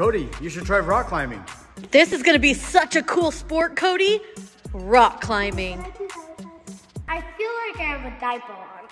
Cody, you should try rock climbing. This is gonna be such a cool sport, Cody. Rock climbing. I feel like I have a diaper on.